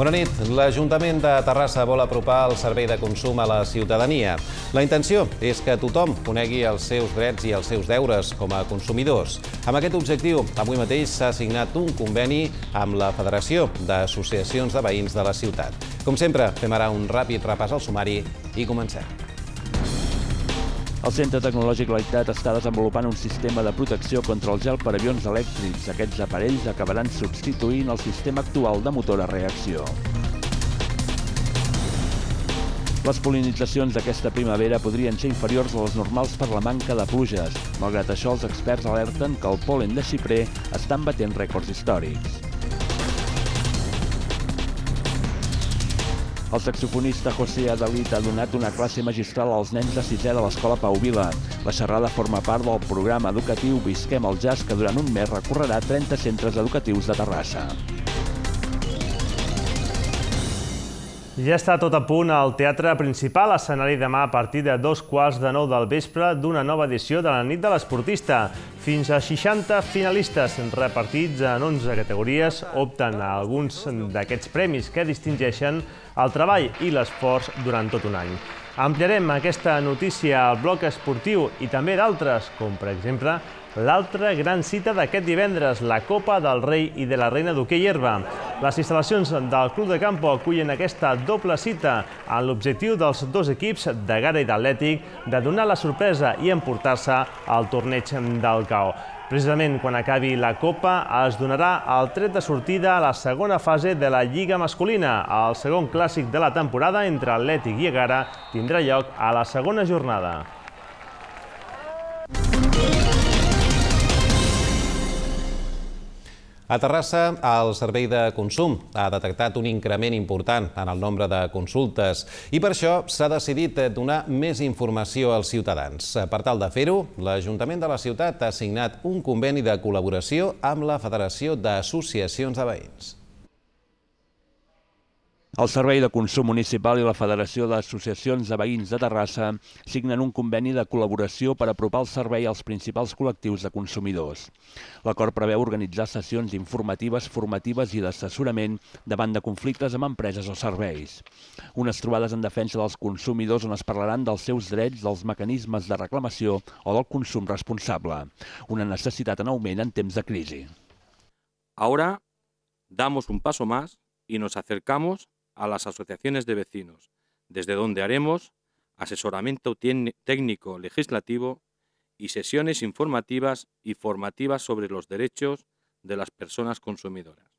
Bona nit. L'Ajuntament de Terrassa vol apropar el servei de consum a la ciutadania. La intenció és que tothom conegui els seus drets i els seus deures com a consumidors. Amb aquest objectiu, avui mateix s'ha signat un conveni amb la Federació d'Associacions de Veïns de la ciutat. Com sempre, fem ara un ràpid repàs al sumari i comencem. El Centre Tecnològic Laitat està desenvolupant un sistema de protecció contra el gel per avions elèctrics. Aquests aparells acabaran substituint el sistema actual de motor a reacció. Les polinitzacions d'aquesta primavera podrien ser inferiors a les normals per la manca de pluges. Malgrat això, els experts alerten que el polen de xiprer estan batent rècords històrics. El saxofonista José Adalit ha donat una classe magistral als nens de sisè de l'Escola Pau Vila. La xerrada forma part del programa educatiu Visquem el Jazz, que durant un mes recorrerà 30 centres educatius de Terrassa. Ja està tot a punt al Teatre Principal, escenari demà a partir de dos quarts de nou del vespre d'una nova edició de la nit de l'esportista. Fins a 60 finalistes repartits en 11 categories opten a alguns d'aquests premis que distingeixen el treball i l'esforç durant tot un any. Ampliarem aquesta notícia al bloc esportiu i també d'altres, com per exemple l'altra gran cita d'aquest divendres, la Copa del Rei i de la Reina d'Hockey Herba. Les instal·lacions del Club de Campo acullen aquesta doble cita amb l'objectiu dels dos equips de Gara i d'Atlètic de donar la sorpresa i emportar-se al torneig del CAO. Precisament quan acabi la Copa es donarà el tret de sortida a la segona fase de la Lliga masculina. El segon clàssic de la temporada entre Atlètic i Egara tindrà lloc a la segona jornada. A Terrassa, el servei de consum ha detectat un increment important en el nombre de consultes i per això s'ha decidit donar més informació als ciutadans. Per tal de fer-ho, l'Ajuntament de la ciutat ha signat un conveni de col·laboració amb la Federació d'Associacions de Veïns. El Servei de Consum Municipal i la Federació d'Associacions de Veïns de Terrassa signen un conveni de col·laboració per apropar el servei als principals col·lectius de consumidors. L'acord preveu organitzar sessions informatives, formatives i d'assessorament davant de conflictes amb empreses o serveis. Unes trobades en defensa dels consumidors on es parlaran dels seus drets, dels mecanismes de reclamació o del consum responsable. Una necessitat en augment en temps de crisi. Ahora damos un paso más y nos acercamos a las asociaciones de vecinos, desde donde haremos asesoramiento técnico legislativo y sesiones informativas y formativas sobre los derechos de las personas consumidoras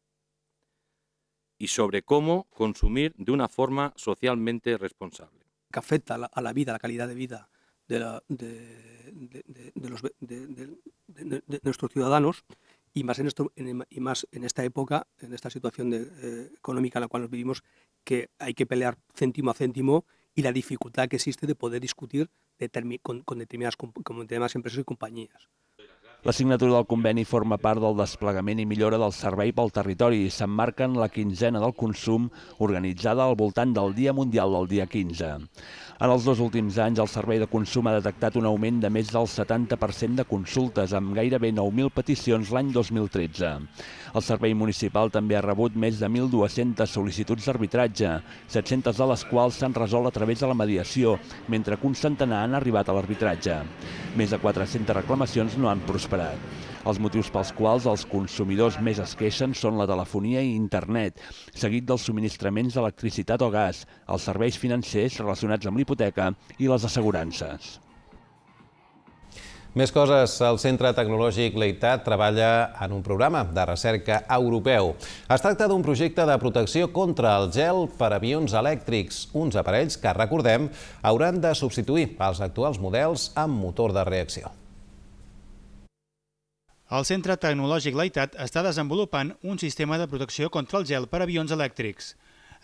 y sobre cómo consumir de una forma socialmente responsable. Que afecta a la vida, a la calidad de vida de, nuestros ciudadanos y más en, esto, en, y más en esta época, en esta situación de, eh, económica en la cual nos vivimos, que hay que pelear céntimo a céntimo y la dificultad que existe de poder discutir con, con, determinadas, con determinadas empresas i companyies. La signatura del conveni forma part del desplegament i millora del servei pel territori i s'emmarca en la quinzena del consum organitzada al voltant del Dia Mundial del dia 15. En els dos últims anys, el Servei de Consum ha detectat un augment de més del 70% de consultes, amb gairebé 9.000 peticions l'any 2013. El Servei Municipal també ha rebut més de 1.200 sol·licituds d'arbitratge, 700 de les quals s'han resolt a través de la mediació, mentre que un centenar han arribat a l'arbitratge. Més de 400 reclamacions no han prosperat. Els motius pels quals els consumidors més es queixen són la telefonia i internet, seguit dels subministraments d'electricitat o gas, els serveis financers relacionats amb l'hipoteca i les assegurances. Més coses, el Centre Tecnològic Leitat treballa en un programa de recerca europeu. Es tracta d'un projecte de protecció contra el gel per avions elèctrics, uns aparells que, recordem, hauran de substituir els actuals models amb motor de reacció. El Centre Tecnològic Laitat està desenvolupant un sistema de protecció contra el gel per avions elèctrics.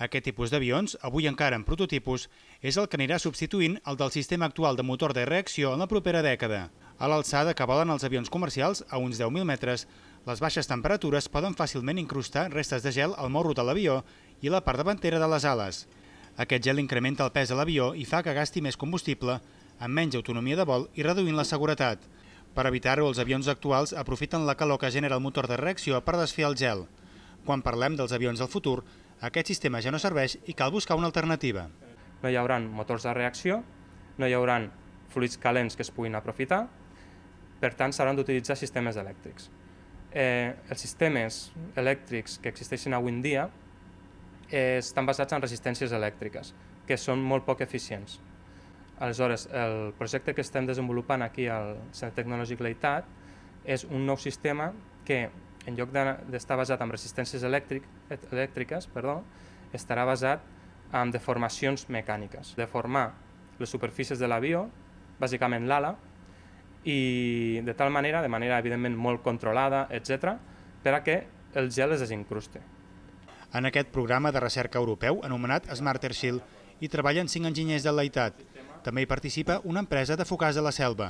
Aquest tipus d'avions, avui encara en prototipus, és el que anirà substituint el del sistema actual de motor de reacció en la propera dècada. A l'alçada que volen els avions comercials, a uns 10.000 metres, les baixes temperatures poden fàcilment incrustar restes de gel al morro de l'avió i la part davantera de les ales. Aquest gel incrementa el pes de l'avió i fa que gasti més combustible, amb menys autonomia de vol i reduint la seguretat. Per evitar-ho, els avions actuals aprofiten la calor que genera el motor de reacció per desfer el gel. Quan parlem dels avions del futur, Aquest sistema ja no serveix i cal buscar una alternativa. No hi haurà motors de reacció, no hi haurà fluids calents que es puguin aprofitar, per tant s'hauran d'utilitzar sistemes elèctrics. Eh, els sistemes elèctrics que existeixen avui en dia eh, estan basats en resistències elèctriques, que són molt poc eficients. Aleshores, el projecte que estem desenvolupant aquí al Centre Tecnològic Leitat és un nou sistema que, en lloc d'estar basat en resistències elèctric, elèctriques, perdó, estarà basat en deformacions mecàniques. Deformar les superfícies de l'avió, bàsicament l'ala, i de tal manera, de manera evidentment molt controlada, etc, per a que el gel es desincruste. En aquest programa de recerca europeu, anomenat Smarter Shield, hi treballen cinc enginyers de l'EITAT. També hi participa una empresa de focars de la selva.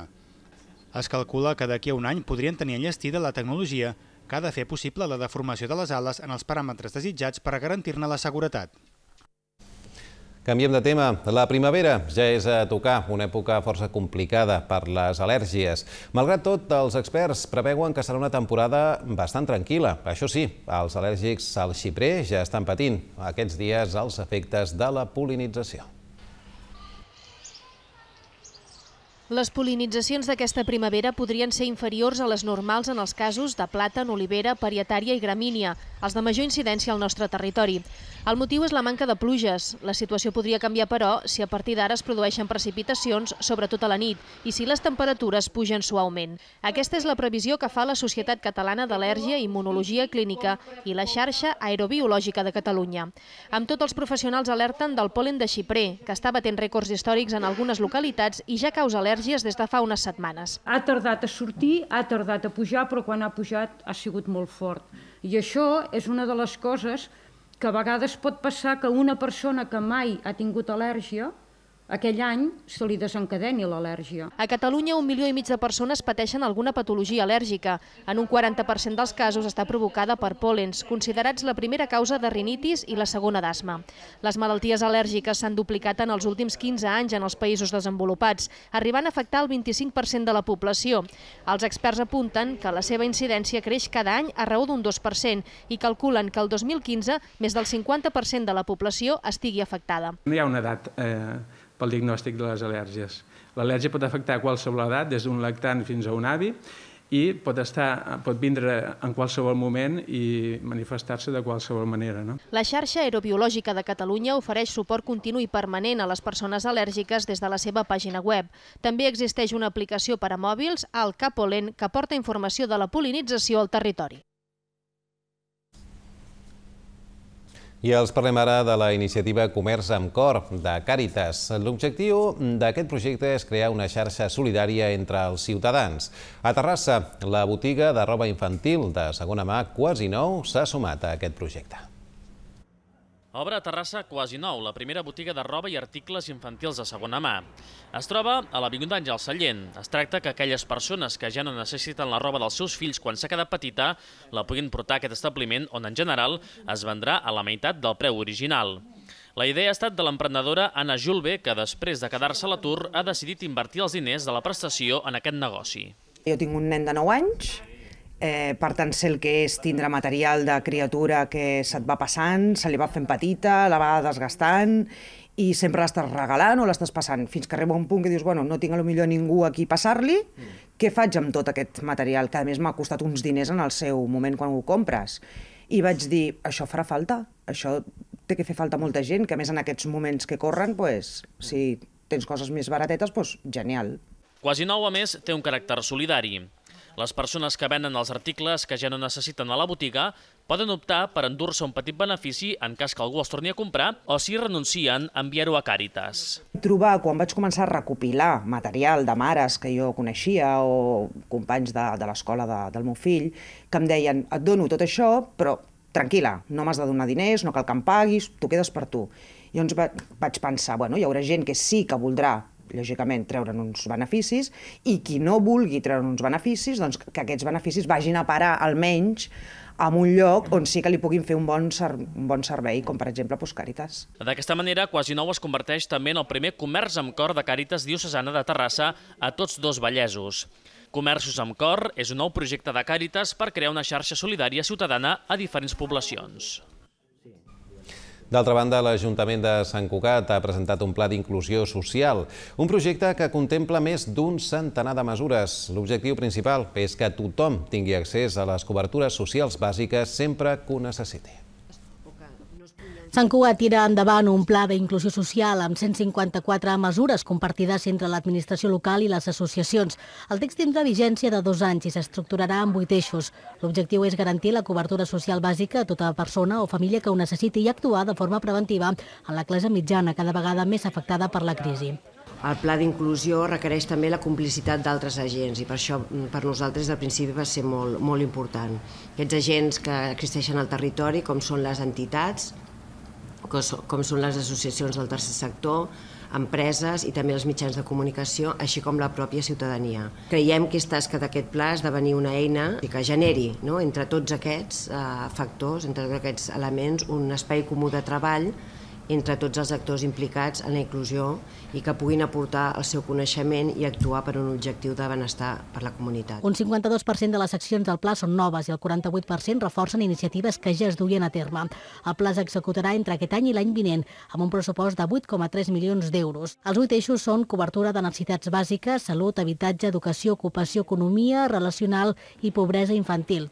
Es calcula que d'aquí a un any podrien tenir enllestida la tecnologia que ha de fer possible la deformació de les ales en els paràmetres desitjats per garantir-ne la seguretat. Canviem de tema. La primavera ja és a tocar, una època força complicada per les al·lèrgies. Malgrat tot, els experts preveuen que serà una temporada bastant tranquil·la. Això sí, els al·lèrgics al xiprer ja estan patint aquests dies els efectes de la polinització. Les polinitzacions d'aquesta primavera podrien ser inferiors a les normals en els casos de plàtan, olivera, parietària i gramínia, els de major incidència al nostre territori. El motiu és la manca de pluges. La situació podria canviar, però, si a partir d'ara es produeixen precipitacions, sobretot a la nit, i si les temperatures pugen suaument. Aquesta és la previsió que fa la Societat Catalana d'Al·lèrgia i Immunologia Clínica i la xarxa aerobiològica de Catalunya. Amb tot, els professionals alerten del polen de xiprer, que està batent rècords històrics en algunes localitats i ja causa al·lèrgies des de fa unes setmanes. Ha tardat a sortir, ha tardat a pujar, però quan ha pujat ha sigut molt fort. I això és una de les coses que a vegades pot passar que una persona que mai ha tingut al·lèrgia aquell any se li desencadeni l'al·lèrgia. A Catalunya, un milió i mig de persones pateixen alguna patologia al·lèrgica. En un 40% dels casos està provocada per pòlens, considerats la primera causa de rinitis i la segona d'asma. Les malalties al·lèrgiques s'han duplicat en els últims 15 anys en els països desenvolupats, arribant a afectar el 25% de la població. Els experts apunten que la seva incidència creix cada any a raó d'un 2% i calculen que el 2015 més del 50% de la població estigui afectada. No hi ha una edat eh, pel diagnòstic de les al·lèrgies. L'al·lèrgia pot afectar qualsevol edat, des d'un lactant fins a un avi, i pot, estar, pot vindre en qualsevol moment i manifestar-se de qualsevol manera. No? La xarxa aerobiològica de Catalunya ofereix suport continu i permanent a les persones al·lèrgiques des de la seva pàgina web. També existeix una aplicació per a mòbils, al Capolen, que porta informació de la polinització al territori. I els parlem ara de la iniciativa Comerç amb Cor, de Càritas. L'objectiu d'aquest projecte és crear una xarxa solidària entre els ciutadans. A Terrassa, la botiga de roba infantil de segona mà Quasi Nou s'ha sumat a aquest projecte. Obre a Terrassa Quasi Nou, la primera botiga de roba i articles infantils de segona mà. Es troba a l'Avinguda Àngel Sallent. Es tracta que aquelles persones que ja no necessiten la roba dels seus fills quan s'ha quedat petita la puguin portar a aquest establiment on, en general, es vendrà a la meitat del preu original. La idea ha estat de l'emprenedora Anna Julbe, que després de quedar-se a l'atur ha decidit invertir els diners de la prestació en aquest negoci. Jo tinc un nen de 9 anys, Eh, per tant, sé el que és tindre material de criatura que se't va passant, se li va fent petita, la va desgastant i sempre l'estàs regalant o l'estàs passant, fins que arriba un punt que dius, bueno, no tinc a lo millor ningú aquí passar-li, mm. què faig amb tot aquest material, que a més m'ha costat uns diners en el seu moment quan ho compres? I vaig dir, això farà falta, això té que fer falta molta gent, que a més en aquests moments que corren, pues, si tens coses més baratetes, pues, genial. Quasi nou, a més, té un caràcter solidari. Les persones que venen els articles que ja no necessiten a la botiga poden optar per endur-se un petit benefici en cas que algú els torni a comprar o si renuncien, enviar-ho a Càritas. Trobar, quan vaig començar a recopilar material de mares que jo coneixia o companys de, de l'escola de, del meu fill, que em deien, et dono tot això, però tranquil·la, no m'has de donar diners, no cal que em paguis, tu quedes per tu. I llavors vaig pensar, bueno, hi haurà gent que sí que voldrà lògicament, treure'n uns beneficis, i qui no vulgui treure uns beneficis, doncs que aquests beneficis vagin a parar almenys en un lloc on sí que li puguin fer un bon, un bon servei, com per exemple doncs, Càritas. D'aquesta manera, Quasi Nou es converteix també en el primer comerç amb cor de Càritas diocesana de Terrassa a tots dos vallesos. Comerços amb cor és un nou projecte de Càritas per crear una xarxa solidària ciutadana a diferents poblacions. D'altra banda, l'Ajuntament de Sant Cugat ha presentat un pla d'inclusió social, un projecte que contempla més d'un centenar de mesures. L'objectiu principal és que tothom tingui accés a les cobertures socials bàsiques sempre que ho necessiti. Sant Cugat tira endavant un pla d'inclusió social amb 154 mesures compartides entre l'administració local i les associacions. El text tindrà vigència de dos anys i s'estructurarà en vuit eixos. L'objectiu és garantir la cobertura social bàsica a tota persona o família que ho necessiti i actuar de forma preventiva en la classe mitjana, cada vegada més afectada per la crisi. El pla d'inclusió requereix també la complicitat d'altres agents i per això per nosaltres del principi va ser molt, molt important. Aquests agents que existeixen al territori, com són les entitats, com són les associacions del tercer sector, empreses i també els mitjans de comunicació, així com la pròpia ciutadania. Creiem que és tasca d'aquest pla esdevenir una eina que generi no, entre tots aquests eh, factors, entre tots aquests elements, un espai comú de treball entre tots els actors implicats en la inclusió i que puguin aportar el seu coneixement i actuar per un objectiu de benestar per la comunitat. Un 52% de les accions del pla són noves i el 48% reforcen iniciatives que ja es duien a terme. El pla s'executarà entre aquest any i l'any vinent amb un pressupost de 8,3 milions d'euros. Els vuit eixos són cobertura de necessitats bàsiques, salut, habitatge, educació, ocupació, economia, relacional i pobresa infantil.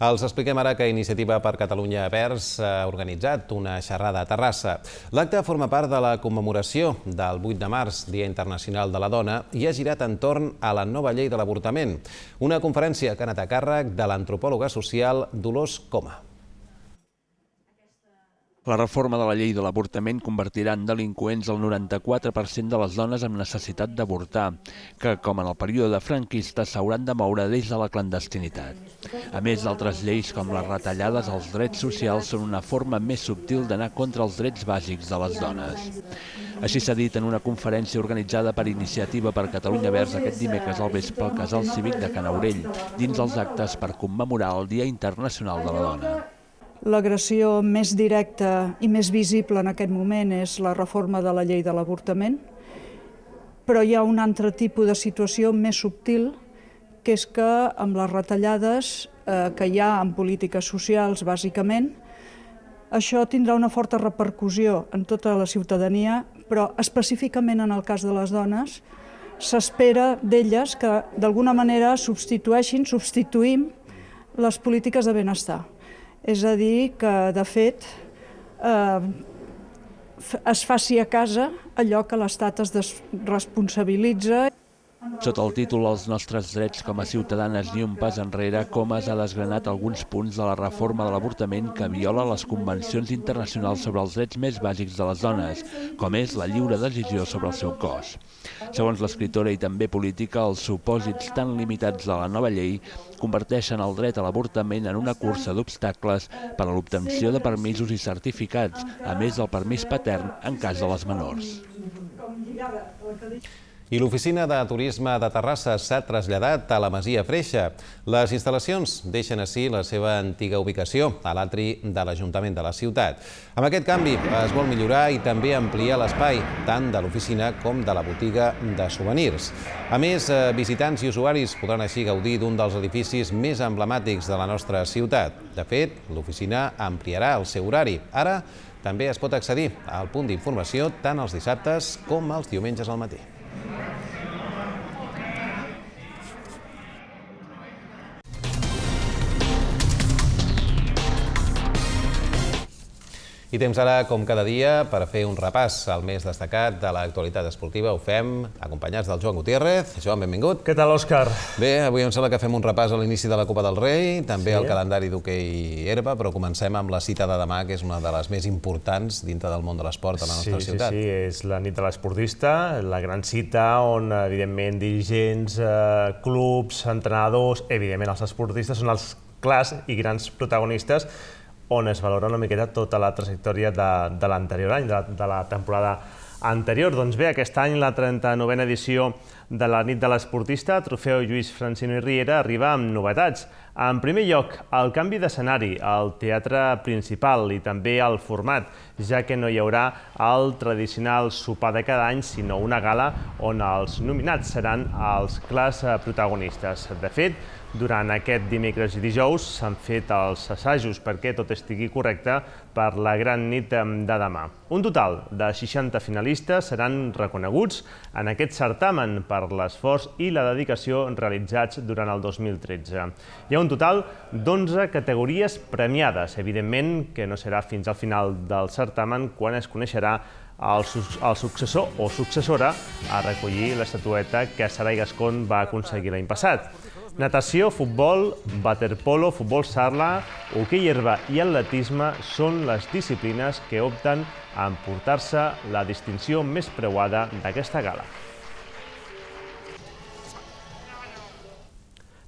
Els expliquem ara que Iniciativa per Catalunya Verds ha organitzat una xerrada a Terrassa. L'acte forma part de la commemoració del 8 de març, Dia Internacional de la Dona, i ha girat entorn a la nova llei de l'avortament. Una conferència que ha anat a càrrec de l'antropòloga social Dolors Coma. La reforma de la llei de l'avortament convertirà en delinqüents el 94% de les dones amb necessitat d'avortar, que, com en el període franquista, s'hauran de moure des de la clandestinitat. A més, d'altres lleis com les retallades als drets socials són una forma més subtil d'anar contra els drets bàsics de les dones. Així s'ha dit en una conferència organitzada per Iniciativa per Catalunya Verds aquest dimecres al vespre al Casal Cívic de Canaurell, dins els actes per commemorar el Dia Internacional de la Dona. L'agressió més directa i més visible en aquest moment és la reforma de la llei de l'avortament, però hi ha un altre tipus de situació més subtil, que és que amb les retallades eh, que hi ha en polítiques socials, bàsicament, això tindrà una forta repercussió en tota la ciutadania, però específicament en el cas de les dones, s'espera d'elles que d'alguna manera substitueixin, substituïm les polítiques de benestar. És a dir, que de fet eh, es faci a casa allò que l'Estat es desresponsabilitza. Sota el títol Els nostres drets com a ciutadanes ni un pas enrere, Comas ha desgranat alguns punts de la reforma de l'avortament que viola les convencions internacionals sobre els drets més bàsics de les dones, com és la lliure decisió sobre el seu cos. Segons l'escriptora i també política, els supòsits tan limitats de la nova llei converteixen el dret a l'avortament en una cursa d'obstacles per a l'obtenció de permisos i certificats, a més del permís patern en cas de les menors. I l'oficina de turisme de Terrassa s'ha traslladat a la Masia Freixa. Les instal·lacions deixen així la seva antiga ubicació, a l'atri de l'Ajuntament de la ciutat. Amb aquest canvi es vol millorar i també ampliar l'espai, tant de l'oficina com de la botiga de souvenirs. A més, eh, visitants i usuaris podran així gaudir d'un dels edificis més emblemàtics de la nostra ciutat. De fet, l'oficina ampliarà el seu horari. Ara també es pot accedir al punt d'informació tant els dissabtes com els diumenges al matí. Amen. I temps ara, com cada dia, per fer un repàs al més destacat de l'actualitat esportiva. Ho fem acompanyats del Joan Gutiérrez. Joan, benvingut. Què tal, Òscar? Bé, avui em sembla que fem un repàs a l'inici de la Copa del Rei, també sí. al calendari d'hoquei herba, però comencem amb la cita de demà, que és una de les més importants dintre del món de l'esport a la nostra sí, ciutat. Sí, sí, és la nit de l'esportista, la gran cita on, evidentment, dirigents, eh, clubs, entrenadors, evidentment, els esportistes són els clars i grans protagonistes on es valora una miqueta tota la trajectòria de, de l'anterior any, de la, de la temporada anterior. Doncs bé, aquest any la 39a edició de la nit de l'esportista, Trofeu Lluís Francino i Riera, arriba amb novetats. En primer lloc, el canvi d'escenari, al teatre principal i també al format, ja que no hi haurà el tradicional sopar de cada any, sinó una gala on els nominats seran els clars protagonistes. De fet, Durant aquest dimecres i dijous s'han fet els assajos perquè tot estigui correcte per la gran nit de demà. Un total de 60 finalistes seran reconeguts en aquest certamen per l'esforç i la dedicació realitzats durant el 2013. Hi ha un total d'11 categories premiades. Evidentment que no serà fins al final del certamen quan es coneixerà el, el successor o successora a recollir l'estatueta que Sarai Gascon va aconseguir l'any passat. Natació, futbol, waterpolo, futbol sarla, hoquei herba i atletisme són les disciplines que opten a emportar-se la distinció més preuada d'aquesta gala.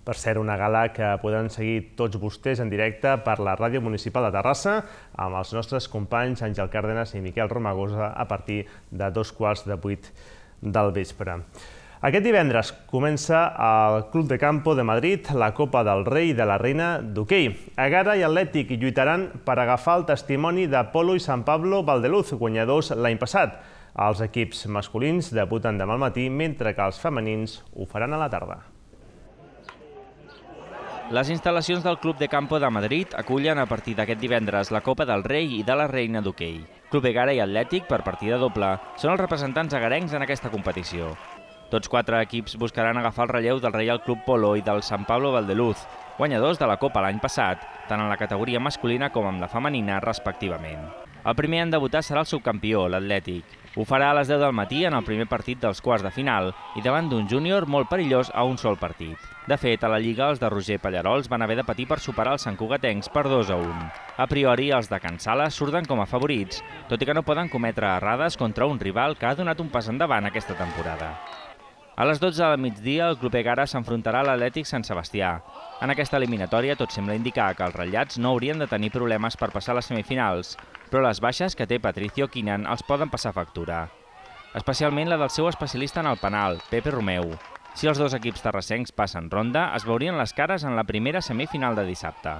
Per ser una gala que poden seguir tots vostès en directe per la Ràdio Municipal de Terrassa amb els nostres companys Àngel Cárdenas i Miquel Romagosa a partir de dos quarts de vuit del vespre. Aquest divendres comença al Club de Campo de Madrid la Copa del Rei i de la Reina d'hoquei. Agara i Atlètic lluitaran per agafar el testimoni de Polo i San Pablo Valdeluz, guanyadors l'any passat. Els equips masculins debuten demà al matí, mentre que els femenins ho faran a la tarda. Les instal·lacions del Club de Campo de Madrid acullen a partir d'aquest divendres la Copa del Rei i de la Reina d'Hockey. Club Egara i Atlètic, per partida doble, són els representants agarencs en aquesta competició. Tots quatre equips buscaran agafar el relleu del Reial Club Polo i del San Pablo Valdeluz, guanyadors de la Copa l'any passat, tant en la categoria masculina com en la femenina, respectivament. El primer en debutar serà el subcampió, l'Atlètic. Ho farà a les 10 del matí en el primer partit dels quarts de final i davant d'un júnior molt perillós a un sol partit. De fet, a la Lliga els de Roger Pallarols van haver de patir per superar els Cugatencs per 2 a 1. A priori, els de Can Sala surten com a favorits, tot i que no poden cometre errades contra un rival que ha donat un pas endavant aquesta temporada. A les 12 del migdia, el Club Egara s'enfrontarà a l'Atlètic Sant Sebastià. En aquesta eliminatòria tot sembla indicar que els ratllats no haurien de tenir problemes per passar a les semifinals, però les baixes que té Patricio Quinan els poden passar factura. Especialment la del seu especialista en el penal, Pepe Romeu. Si els dos equips terrassencs passen ronda, es veurien les cares en la primera semifinal de dissabte.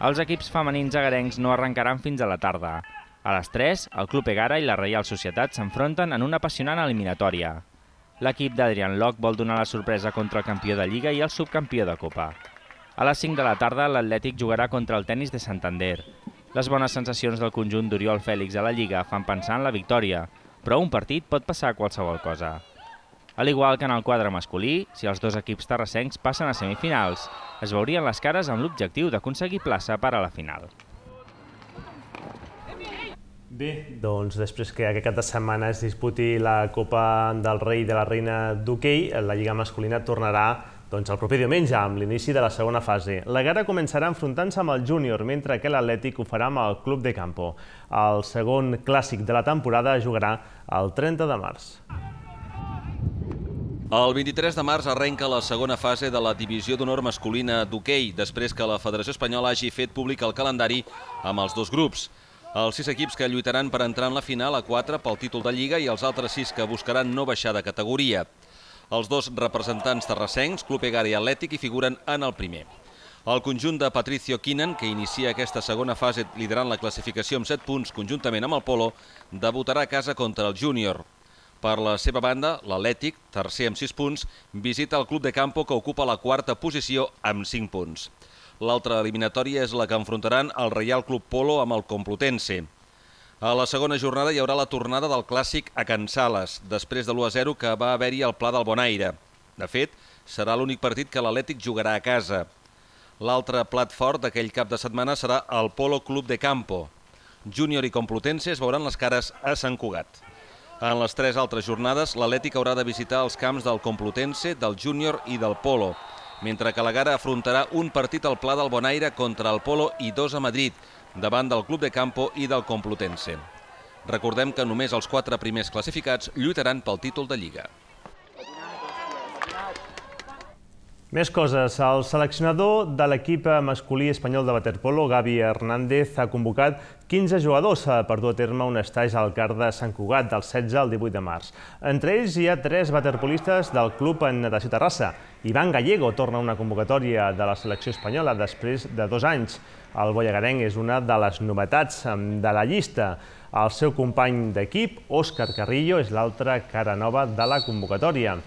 Els equips femenins agarencs no arrencaran fins a la tarda. A les 3, el Club Egara i la Reial Societat s'enfronten en una apassionant eliminatòria. L'equip d'Adrián Locke vol donar la sorpresa contra el campió de Lliga i el subcampió de Copa. A les 5 de la tarda, l'Atlètic jugarà contra el tennis de Santander. Les bones sensacions del conjunt d'Oriol Fèlix a la Lliga fan pensar en la victòria, però un partit pot passar qualsevol cosa. Al igual que en el quadre masculí, si els dos equips terrassencs passen a semifinals, es veurien les cares amb l'objectiu d'aconseguir plaça per a la final. Bé, doncs després que aquest cap de setmana es disputi la Copa del Rei i de la Reina d'hoquei, la Lliga masculina tornarà doncs el proper diumenge, amb l'inici de la segona fase. La guerra començarà enfrontant-se amb el júnior, mentre que l'Atlètic ho farà amb el Club de Campo. El segon clàssic de la temporada jugarà el 30 de març. El 23 de març arrenca la segona fase de la divisió d'honor masculina d'hoquei, després que la Federació Espanyola hagi fet públic el calendari amb els dos grups. Els sis equips que lluitaran per entrar en la final a 4 pel títol de Lliga i els altres sis que buscaran no baixar de categoria. Els dos representants terrassencs, Club Egar i Atlètic, hi figuren en el primer. El conjunt de Patricio Quinan, que inicia aquesta segona fase liderant la classificació amb 7 punts conjuntament amb el Polo, debutarà a casa contra el Júnior. Per la seva banda, l'Atlètic, tercer amb 6 punts, visita el Club de Campo que ocupa la quarta posició amb 5 punts. L'altra eliminatòria és la que enfrontaran el Reial Club Polo amb el Complutense. A la segona jornada hi haurà la tornada del clàssic a Can Sales, després de l'1-0 que va haver-hi al Pla del Bonaire. De fet, serà l'únic partit que l'Atlètic jugarà a casa. L'altre plat fort d'aquell cap de setmana serà el Polo Club de Campo. Júnior i Complutense es veuran les cares a Sant Cugat. En les tres altres jornades, l'Atlètic haurà de visitar els camps del Complutense, del Júnior i del Polo, mentre que la Gara afrontarà un partit al Pla del Bonaire contra el Polo i dos a Madrid, davant del Club de Campo i del Complutense. Recordem que només els quatre primers classificats lluitaran pel títol de Lliga. Més coses. El seleccionador de l'equip masculí espanyol de waterpolo, Gavi Hernández, ha convocat 15 jugadors per dur a terme un estatge al CAR de Sant Cugat del 16 al 18 de març. Entre ells hi ha tres waterpolistes del club en natació Terrassa. Ivan Gallego torna a una convocatòria de la selecció espanyola després de dos anys. El boiagarenc és una de les novetats de la llista. El seu company d'equip, Òscar Carrillo, és l'altra cara nova de la convocatòria.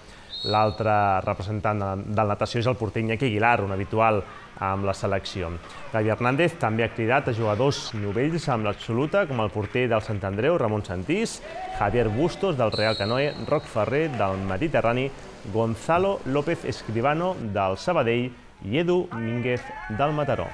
L'altre representant de la natació és el porter Iñaki Aguilar, un habitual amb la selecció. Gavi Hernández també ha cridat a jugadors novells amb l'absoluta, com el porter del Sant Andreu, Ramon Santís, Javier Bustos, del Real Canoe, Roc Ferrer, del Mediterrani, Gonzalo López Escribano, del Sabadell, i Edu Mínguez, del Mataró.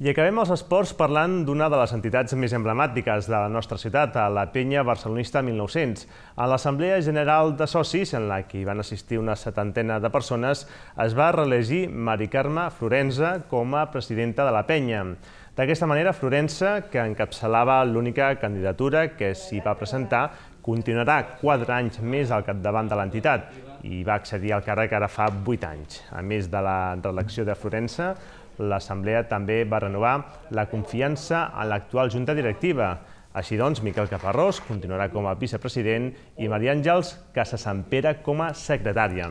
I acabem els esports parlant d'una de les entitats més emblemàtiques de la nostra ciutat, la Penya Barcelonista 1900. A l'Assemblea General de Socis, en la que hi van assistir una setantena de persones, es va reelegir Mari Carme Florenza com a presidenta de la Penya. D'aquesta manera, Florença, que encapçalava l'única candidatura que s'hi va presentar, continuarà quatre anys més al capdavant de l'entitat i va accedir al càrrec ara fa vuit anys. A més de la reelecció de Florença, l'Assemblea també va renovar la confiança en l'actual Junta Directiva. Així doncs, Miquel Caparrós continuarà com a vicepresident i Maria Àngels Casasampere com a secretària.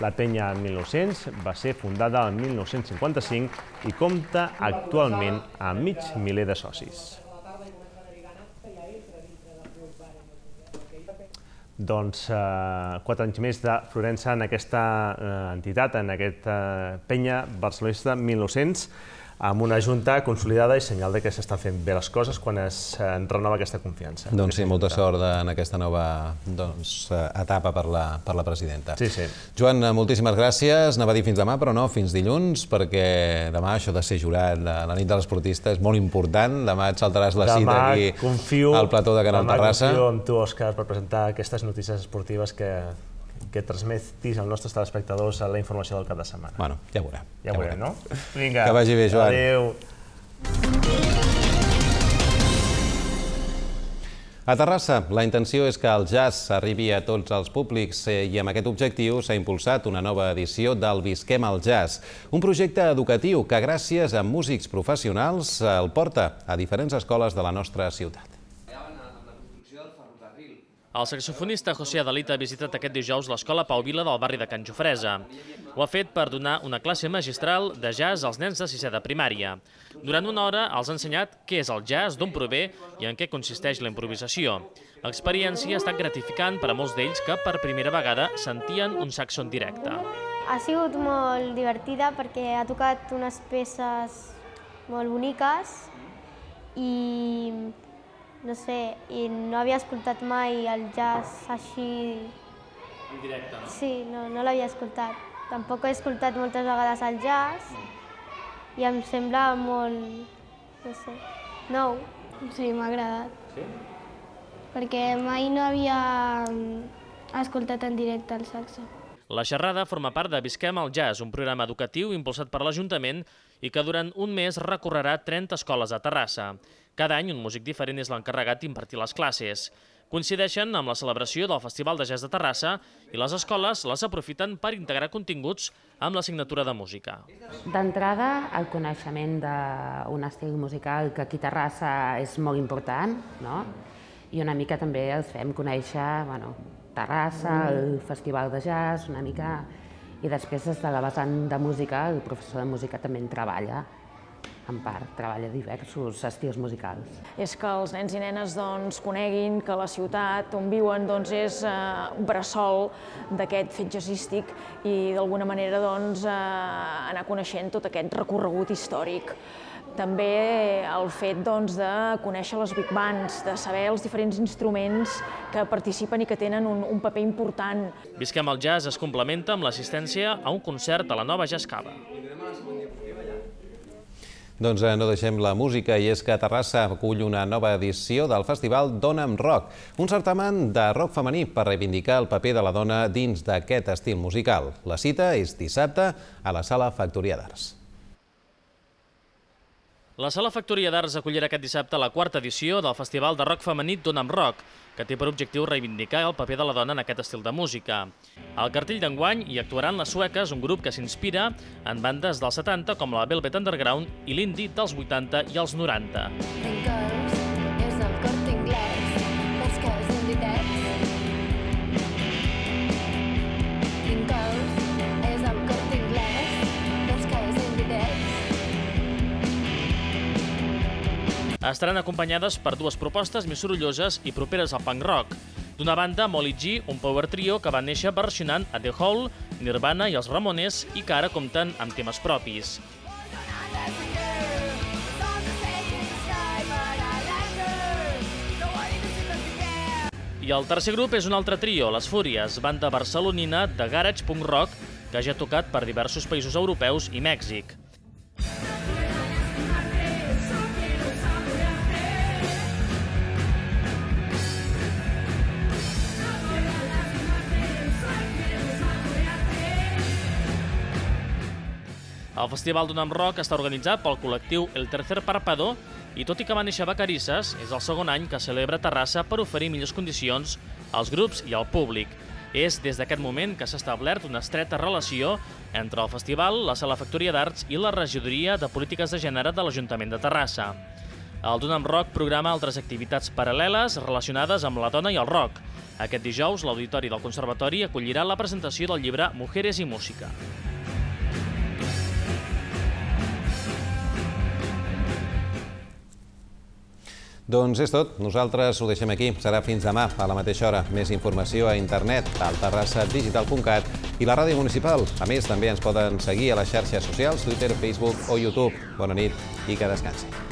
La penya 1900 va ser fundada el 1955 i compta actualment amb mig miler de socis. Doncs, eh, quatre anys més de Florença en aquesta eh, entitat, en aquesta eh, penya barcelonista 1900, amb una junta consolidada i senyal de que s'estan fent bé les coses quan es eh, renova aquesta confiança. Doncs sí, molta sort en aquesta nova doncs, eh, etapa per la, per la presidenta. Sí, sí. Joan, eh, moltíssimes gràcies. Anava a dir fins demà, però no, fins dilluns, perquè demà això de ser jurat a la nit de l'esportista és molt important. Demà et saltaràs la demà cita aquí confio, al plató de Canal demà Terrassa. Demà confio en tu, Òscar, per presentar aquestes notícies esportives que, que transmetis als nostres telespectadors la informació del cap de setmana. Bueno, ja veurem. Ja, ja veurem, no? Vinga. Que vagi bé, Joan. Adéu. A Terrassa, la intenció és que el jazz arribi a tots els públics eh, i amb aquest objectiu s'ha impulsat una nova edició del Visquem al Jazz, un projecte educatiu que gràcies a músics professionals el porta a diferents escoles de la nostra ciutat. El saxofonista José Adalita ha visitat aquest dijous l'escola Pau Vila del barri de Can Jofresa. Ho ha fet per donar una classe magistral de jazz als nens de sisè de primària. Durant una hora els ha ensenyat què és el jazz, d'on prové i en què consisteix la improvisació. L'experiència ha estat gratificant per a molts d'ells que per primera vegada sentien un saxo en directe. Ha sigut molt divertida perquè ha tocat unes peces molt boniques i no sé, i no havia escoltat mai el jazz així... En directe, no? Sí, no, no l'havia escoltat. Tampoc he escoltat moltes vegades el jazz i em sembla molt, no sé, nou. Sí, m'ha agradat. Sí? Perquè mai no havia mm, escoltat en directe el saxo. La xerrada forma part de Visquem al Jazz, un programa educatiu impulsat per l'Ajuntament i que durant un mes recorrerà 30 escoles a Terrassa. Cada any un músic diferent és l'encarregat d'impartir les classes. Coincideixen amb la celebració del Festival de Jazz de Terrassa i les escoles les aprofiten per integrar continguts amb l'assignatura de música. D'entrada, el coneixement d'un estil musical que aquí a Terrassa és molt important, no? i una mica també els fem conèixer bueno, Terrassa, el Festival de Jazz, una mica... I després, des de la vessant de música, el professor de música també en treballa en part, treballa diversos estils musicals. És que els nens i nenes doncs, coneguin que la ciutat on viuen doncs, és eh, bressol d'aquest fet jazzístic i d'alguna manera doncs, eh, anar coneixent tot aquest recorregut històric. També el fet doncs, de conèixer les big bands, de saber els diferents instruments que participen i que tenen un, un paper important. Visquem el jazz es complementa amb l'assistència a un concert a la nova Jazz Cava. Doncs eh, no deixem la música i és que Terrassa acull una nova edició del festival Dona'm Rock, un certamen de rock femení per reivindicar el paper de la dona dins d'aquest estil musical. La cita és dissabte a la Sala Factoria d'Arts. La Sala Factoria d'Arts acollirà aquest dissabte la quarta edició del Festival de Rock Femení Dona'm Rock, que té per objectiu reivindicar el paper de la dona en aquest estil de música. Al cartell d'enguany hi actuaran les sueques, un grup que s'inspira en bandes dels 70 com la Velvet Underground i l'indie dels 80 i els 90. és estaran acompanyades per dues propostes més sorolloses i properes al punk rock. D'una banda, Molly G, un power trio que va néixer versionant a The Hole, Nirvana i els Ramones i que ara compten amb temes propis. I el tercer grup és un altre trio, Les Fúries, banda barcelonina de garage punk rock que ja ha tocat per diversos països europeus i Mèxic. El Festival d'Unam Rock està organitzat pel col·lectiu El Tercer Parpador i tot i que va néixer a Vacarisses, és el segon any que celebra Terrassa per oferir millors condicions als grups i al públic. És des d'aquest moment que s'ha establert una estreta relació entre el festival, la Sala Factoria d'Arts i la Regidoria de Polítiques de Gènere de l'Ajuntament de Terrassa. El Dunham Rock programa altres activitats paral·leles relacionades amb la dona i el rock. Aquest dijous, l'Auditori del Conservatori acollirà la presentació del llibre Mujeres i Música. Doncs és tot. Nosaltres ho deixem aquí. Serà fins demà a la mateixa hora. Més informació a internet al terrassadigital.cat i la ràdio municipal. A més, també ens poden seguir a les xarxes socials, Twitter, Facebook o YouTube. Bona nit i que descansin.